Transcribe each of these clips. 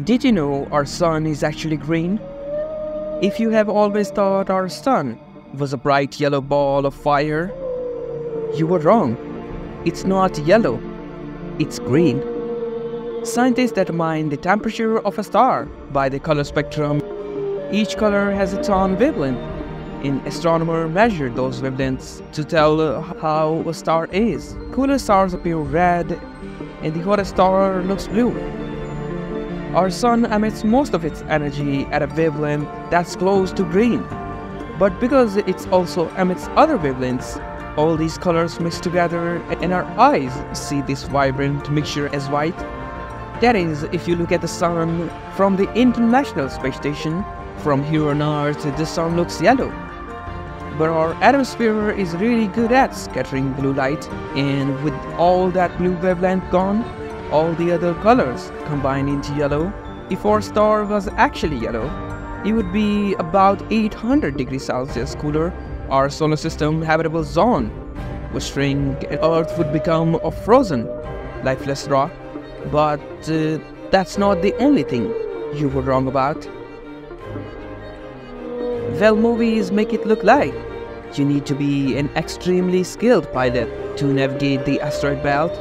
Did you know our sun is actually green? If you have always thought our sun was a bright yellow ball of fire, you were wrong. It's not yellow, it's green. Scientists determine the temperature of a star by the color spectrum. Each color has its own wavelength. An astronomer measured those wavelengths to tell how a star is. Cooler stars appear red, and the hottest star looks blue. Our sun emits most of its energy at a wavelength that's close to green. But because it also emits other wavelengths, all these colors mix together and our eyes see this vibrant mixture as white. That is, if you look at the sun from the International Space Station, from here on Earth the sun looks yellow. But our atmosphere is really good at scattering blue light, and with all that blue wavelength gone, all the other colors combined into yellow. If our star was actually yellow, it would be about 800 degrees Celsius cooler. Our solar system habitable zone would shrink and Earth would become a frozen, lifeless rock. But uh, that's not the only thing you were wrong about. Well, movies make it look like you need to be an extremely skilled pilot to navigate the asteroid belt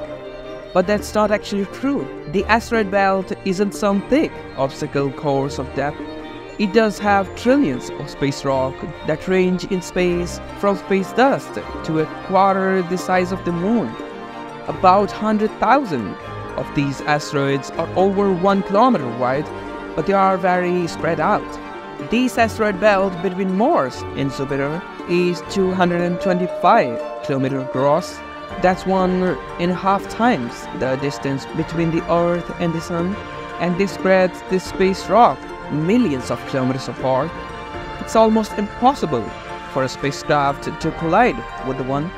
but that's not actually true. The asteroid belt isn't some thick obstacle course of death. It does have trillions of space rock that range in space from space dust to a quarter the size of the moon. About 100,000 of these asteroids are over 1 kilometer wide, but they are very spread out. This asteroid belt between Mars and Jupiter is 225 kilometers across that's one and a half times the distance between the Earth and the Sun, and this spreads this space rock millions of kilometers apart. It's almost impossible for a spacecraft to collide with the one.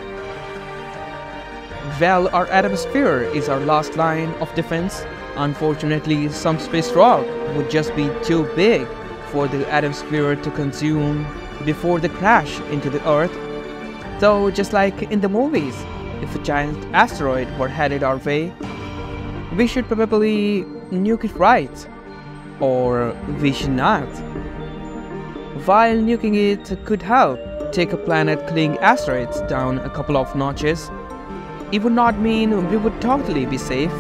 Well, our atmosphere is our last line of defense. Unfortunately, some space rock would just be too big for the atmosphere to consume before the crash into the Earth. So, just like in the movies, if a giant asteroid were headed our way, we should probably nuke it right, or we should not. While nuking it could help take a planet killing asteroids down a couple of notches, it would not mean we would totally be safe.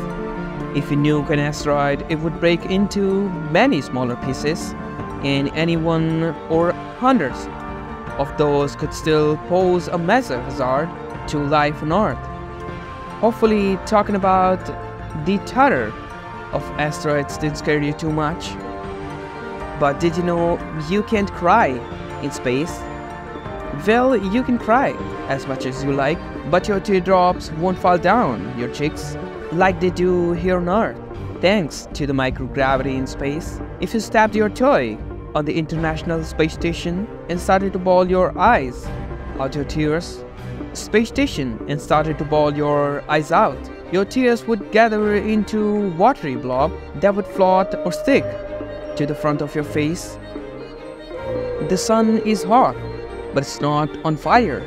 If we nuke an asteroid, it would break into many smaller pieces, and any one or hundreds of those could still pose a major hazard to life on Earth. Hopefully, talking about the terror of asteroids didn't scare you too much. But did you know you can't cry in space? Well, you can cry as much as you like, but your teardrops won't fall down your cheeks like they do here on Earth, thanks to the microgravity in space. If you stabbed your toy on the International Space Station and started to bawl your eyes out your tears, space station and started to bawl your eyes out. Your tears would gather into watery blob that would float or stick to the front of your face. The sun is hot, but it's not on fire,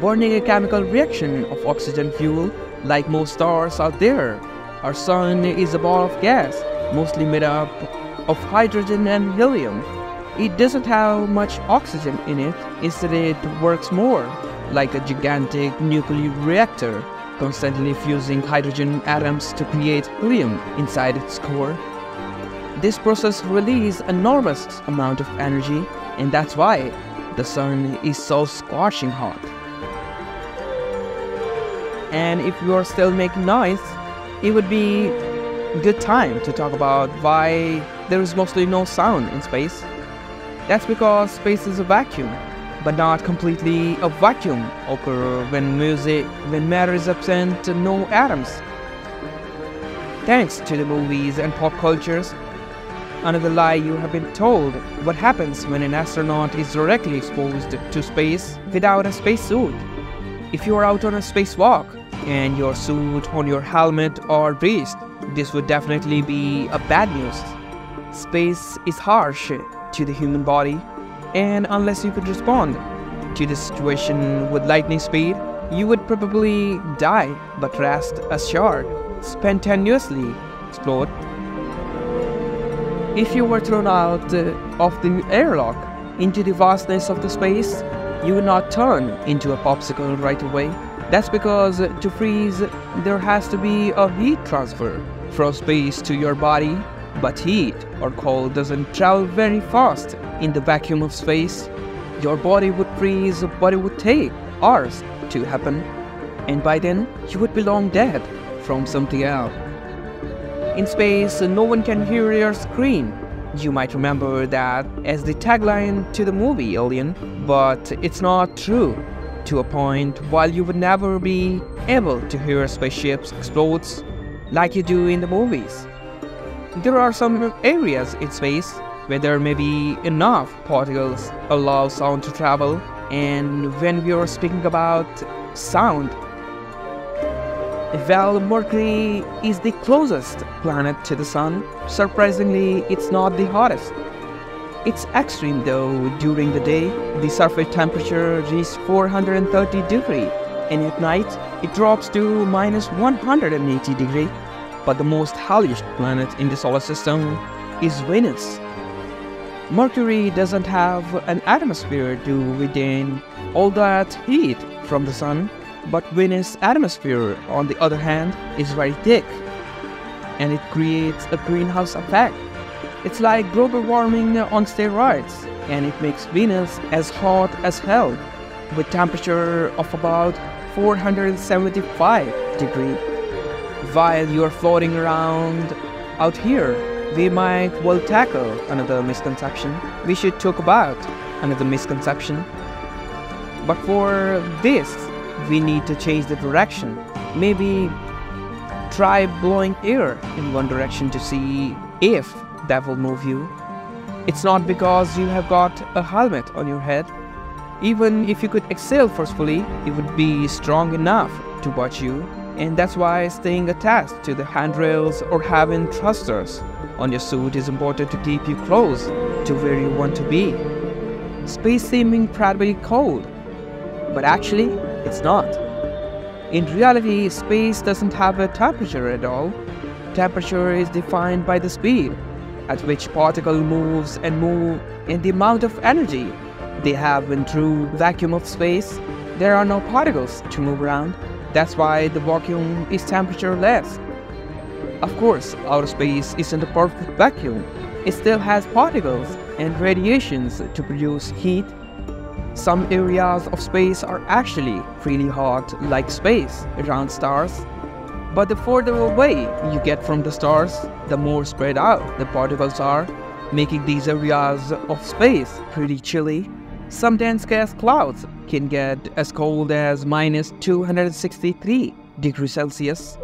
burning a chemical reaction of oxygen fuel like most stars out there. Our sun is a ball of gas, mostly made up of hydrogen and helium. It doesn't have much oxygen in it, instead it works more like a gigantic nuclear reactor, constantly fusing hydrogen atoms to create helium inside its core. This process releases enormous amount of energy, and that's why the sun is so scorching hot. And if you are still making noise, it would be good time to talk about why there is mostly no sound in space. That's because space is a vacuum but not completely a vacuum occur when music when matter is absent no atoms. Thanks to the movies and pop cultures another lie you have been told. What happens when an astronaut is directly exposed to space without a spacesuit? If you are out on a spacewalk and your suit on your helmet or breached this would definitely be a bad news. Space is harsh to the human body and unless you could respond to the situation with lightning speed, you would probably die, but rest assured, spontaneously explode. If you were thrown out uh, of the airlock into the vastness of the space, you would not turn into a popsicle right away. That's because uh, to freeze, there has to be a heat transfer from space to your body. But heat or cold doesn't travel very fast in the vacuum of space. Your body would freeze, but it would take hours to happen. And by then, you would be long dead from something else. In space, no one can hear your scream. You might remember that as the tagline to the movie Alien, but it's not true. To a point, while you would never be able to hear spaceships explode like you do in the movies. There are some areas in space where there may be enough particles allow sound to travel, and when we are speaking about sound, well, Mercury is the closest planet to the Sun. Surprisingly, it's not the hottest. It's extreme though. During the day, the surface temperature reaches 430 degree, and at night it drops to minus 180 degree. But the most hottest planet in the solar system is Venus. Mercury doesn't have an atmosphere to retain all that heat from the sun, but Venus' atmosphere, on the other hand, is very thick, and it creates a greenhouse effect. It's like global warming on steroids, and it makes Venus as hot as hell, with temperature of about 475 degrees. While you're floating around out here, we might well tackle another misconception. We should talk about another misconception. But for this, we need to change the direction. Maybe try blowing air in one direction to see if that will move you. It's not because you have got a helmet on your head. Even if you could exhale forcefully, it would be strong enough to watch you. And that's why staying attached to the handrails or having thrusters on your suit is important to keep you close to where you want to be. Space seems incredibly cold, but actually, it's not. In reality, space doesn't have a temperature at all. Temperature is defined by the speed at which particle moves and move and the amount of energy they have in true vacuum of space. There are no particles to move around. That's why the vacuum is temperatureless. Of course, outer space isn't a perfect vacuum. It still has particles and radiations to produce heat some areas of space are actually really hot, like space around stars. But the further away you get from the stars, the more spread out the particles are, making these areas of space pretty chilly. Some dense gas clouds can get as cold as minus 263 degrees Celsius.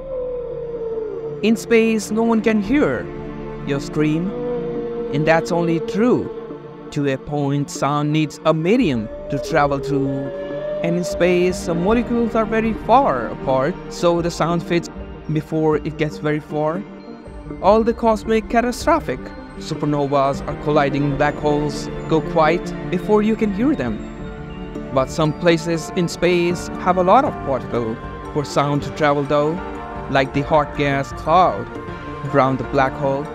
In space, no one can hear your scream, and that's only true to a point sound needs a medium to travel through. And in space, molecules are very far apart, so the sound fades before it gets very far. All the cosmic catastrophic supernovas are colliding black holes go quiet before you can hear them. But some places in space have a lot of particle for sound to travel though, like the hot gas cloud around the black hole.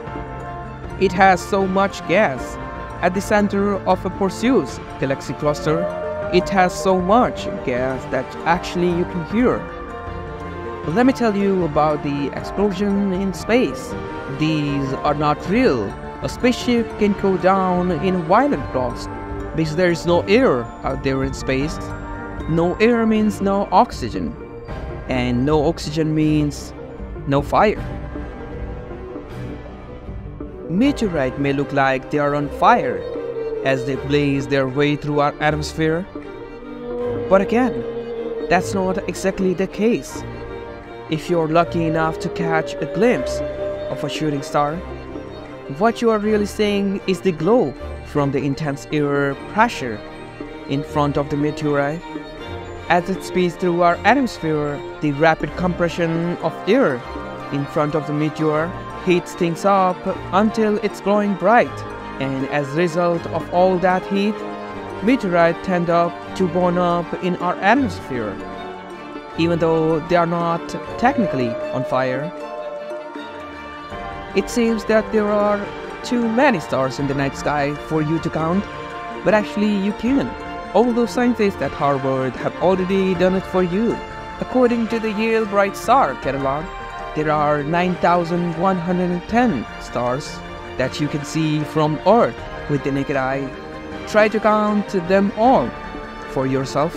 It has so much gas at the center of a Perseus galaxy cluster, it has so much gas that actually you can hear. Let me tell you about the explosion in space. These are not real. A spaceship can go down in a violent blast because there is no air out there in space. No air means no oxygen, and no oxygen means no fire. Meteorite may look like they are on fire as they blaze their way through our atmosphere. But again, that's not exactly the case. If you're lucky enough to catch a glimpse of a shooting star, what you are really seeing is the glow from the intense air pressure in front of the meteorite. As it speeds through our atmosphere, the rapid compression of air in front of the meteor heats things up until it's glowing bright, and as a result of all that heat, meteorites tend up to burn up in our atmosphere, even though they are not technically on fire. It seems that there are too many stars in the night sky for you to count, but actually you can. All those scientists at Harvard have already done it for you. According to the Yale Bright Star catalog, there are 9,110 stars that you can see from Earth with the naked eye. Try to count them all for yourself.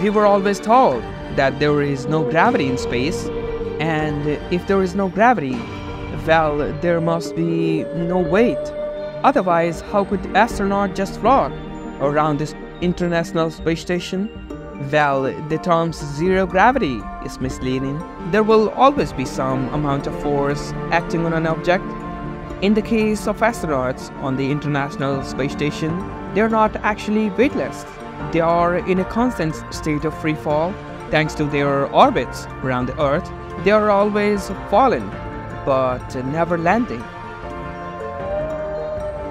We were always told that there is no gravity in space, and if there is no gravity, well, there must be no weight. Otherwise, how could astronauts just float around this International Space Station? Well, the term zero gravity is misleading. There will always be some amount of force acting on an object. In the case of astronauts on the International Space Station, they are not actually weightless. They are in a constant state of free fall thanks to their orbits around the Earth. They are always falling, but never landing.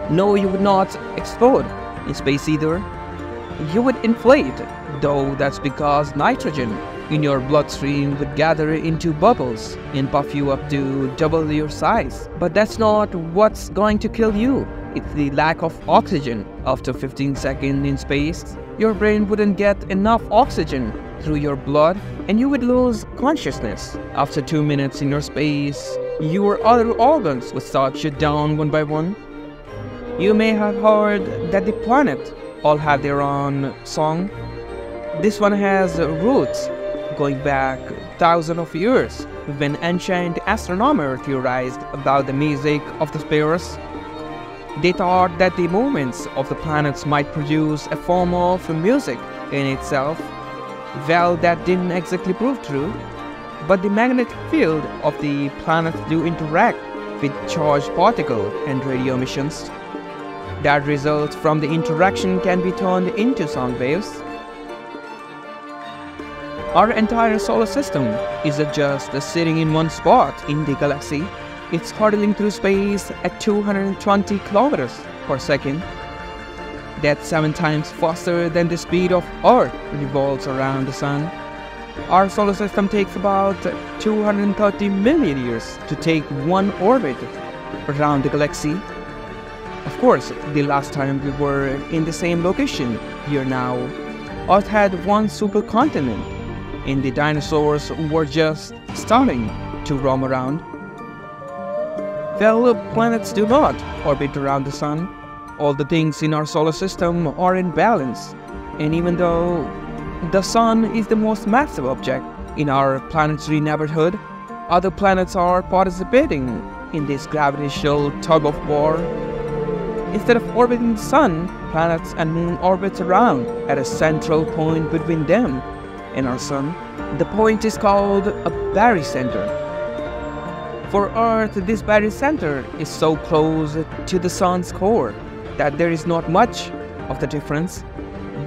No, you would not explode in space either. You would inflate, though that's because nitrogen in your bloodstream would gather into bubbles and puff you up to double your size. But that's not what's going to kill you. It's the lack of oxygen. After 15 seconds in space, your brain wouldn't get enough oxygen through your blood and you would lose consciousness. After 2 minutes in your space, your other organs would start shut down one by one you may have heard that the planet all have their own song. This one has roots going back thousands of years when ancient astronomers theorized about the music of the spheres. They thought that the movements of the planets might produce a form of music in itself. Well, that didn't exactly prove true, but the magnetic field of the planets do interact with charged particles and radio emissions that results from the interaction can be turned into sound waves. Our entire solar system isn't just sitting in one spot in the galaxy, it's hurtling through space at 220 kilometers per second. That's seven times faster than the speed of Earth revolves around the Sun. Our solar system takes about 230 million years to take one orbit around the galaxy of course, the last time we were in the same location here now, Earth had one supercontinent, and the dinosaurs were just starting to roam around. Fellow planets do not orbit around the Sun. All the things in our solar system are in balance, and even though the Sun is the most massive object in our planetary neighborhood, other planets are participating in this gravitational tug of war Instead of orbiting the Sun, planets and moon orbit around at a central point between them and our Sun. The point is called a barycenter. For Earth, this barycenter is so close to the Sun's core that there is not much of the difference.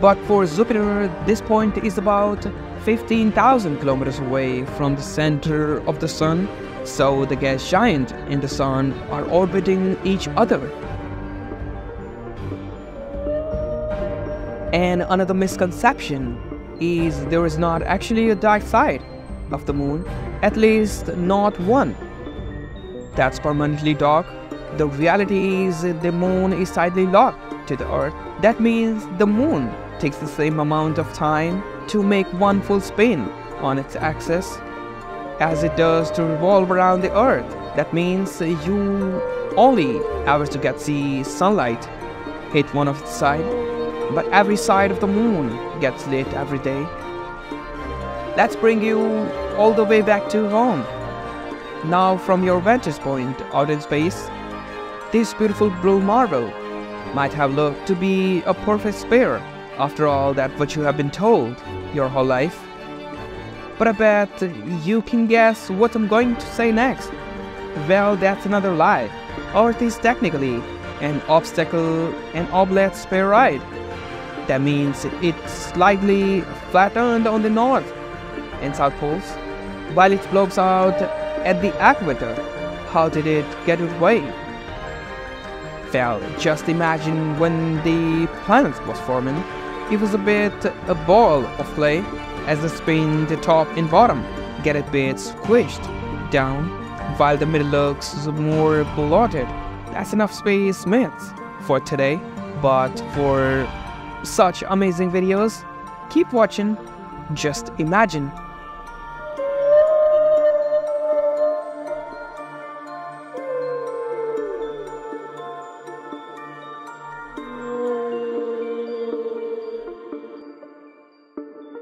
But for Jupiter, this point is about 15,000 kilometers away from the center of the Sun, so the gas giant and the Sun are orbiting each other And another misconception is there is not actually a dark side of the moon, at least not one. That's permanently dark. The reality is the moon is tidally locked to the earth. That means the moon takes the same amount of time to make one full spin on its axis as it does to revolve around the earth. That means you only ever to get the sunlight hit one of its side but every side of the moon gets lit every day. Let's bring you all the way back to home. Now, from your vantage point out in space, this beautiful blue marble might have looked to be a perfect sphere after all that what you have been told your whole life. But I bet you can guess what I'm going to say next. Well, that's another lie. Earth is technically an obstacle and oblate spheroid that means it's slightly flattened on the north and south poles, while it blobs out at the equator. How did it get away? Well, just imagine when the planet was forming, it was a bit a ball of clay as the spin the top and bottom get a bit squished down. while the middle looks more bloated. That's enough space myths for today, but for such amazing videos, keep watching. Just imagine